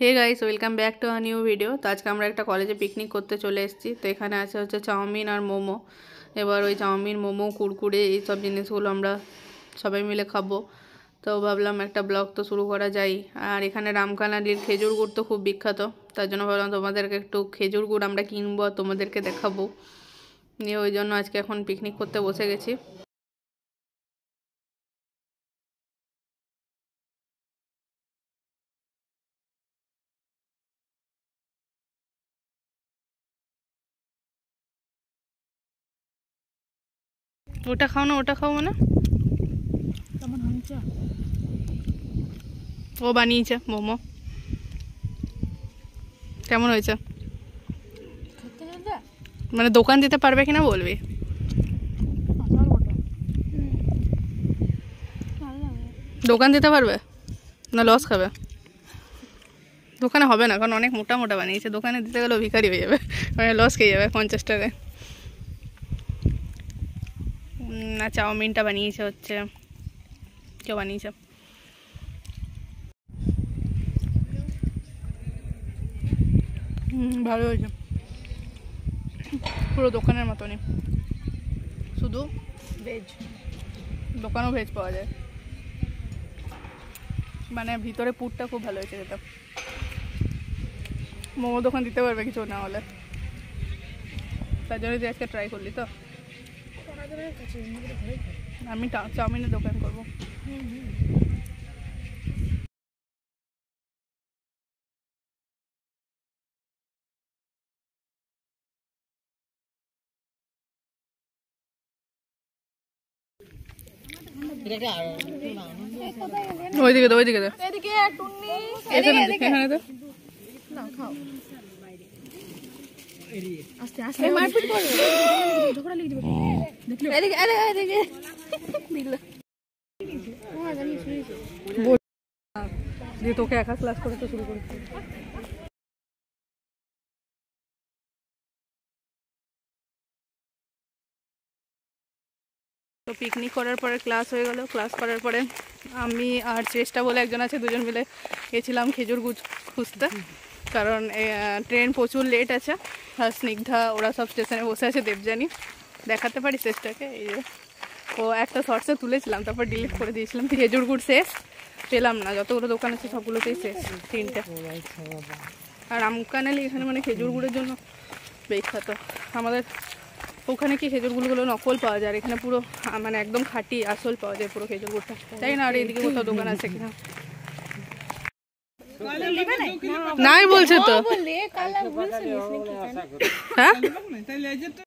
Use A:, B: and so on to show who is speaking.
A: Hey guys welcome back to a new video তো আজকে আমরা একটা কলেজে পিকনিক করতে চলে এসেছি। তো এখানে আছে হচ্ছে চাউমিন আর মোমো। এবার ওই চাউমিন, মোমো, কুরকুরে এই সব জিনিসগুলো আমরা সবাই মিলে খাব। তো ভাবলাম একটা ব্লগ তো শুরু করা যায় আর এখানে রামকানালির খেজুর গুড় তো খুব বিখ্যাত। তার জন্য ভাবলাম তোমাদেরকে একটু খেজুর গুড় আমরা কিনবো তোমাদেরকে দেখাবো। নিয়ে ওই জন্য আজকে এখন পিকনিক করতে বসে গেছি। ওটা খাও না ওটা খাও মানে? ও বানিয়েছে মোমো। কেমন হয়েছে? মানে দোকান দিতে পারবে কিনা বলবি? দোকান দিতে পারবে? না লস খাবে? দোকানে হবে না কারণ অনেক মোটা মোটা বানিয়েছে। দোকানে দিতে গেলেও ভিখারি হয়ে যাবে। মানে লস খেয়ে যাবে পঞ্চাশ টাকায়। চাউমিনটা বানিয়েছে হচ্ছে। কেউ বানিয়েছে। ভালো হয়েছে। পুরো দোকানের মতনই। শুধু ভেজ দোকানেও ভেজ পাওয়া যায়। মানে ভিতরে পুরটা খুব ভালো হয়েছে যেটা। মোমো দোকান দিতে পারবে কিছু না হলে। তার জন্য তুই আজকে ট্রাই করলি তো। আমি চাউমিনের দোকান করব। ওইদিকে দে ওইদিকে
B: টুন্নি।
A: এখানে এখানে দে।
B: না খাও। আস্তে আস্তে। মারপিট করবে ঝগড়া লেগে যাবে দেখলে। এদিকে এদিকে এদিকে। দিলে ও জানি শুনেছি
A: দিয়ে তোকে একা ক্লাস করতে শুরু করেছি। তো পিকনিক করার পরে ক্লাস হয়ে গেল। ক্লাস করার পরে আমি আর চেষ্টা বলে একজন আছে দুজন মিলে গেছিলাম খেজুর গুজ খুঁজতে। কারণ ট্রেন প্রচুর লেট আছে। আর স্নিগ্ধা, ওরা সব স্টেশনে বসে আছে, দেবযানী। দেখাতে পারি চেষ্টাকে এই যে, ও একটা শর্টসে তুলেছিলাম, তারপর ডিলিট করে দিয়েছিলাম। খেজুর গুড় শেষ। পেলাম না, যতগুলো দোকান আছে সবগুলোতেই শেষ, তিনটে। আর আমকানালি এখানে মানে খেজুর গুড়ের জন্য বিখ্যাত। আমাদের ওখানে কি খেজুর গুড়গুলো নকল পাওয়া যায়? আর এখানে পুরো মানে একদম খাঁটি, আসল পাওয়া যায় পুরো খেজুর গুড়টা। তাই না? আর এদিকে কোথাও দোকান আছে কিনা? নাই? বলছে। তো। হ্যাঁ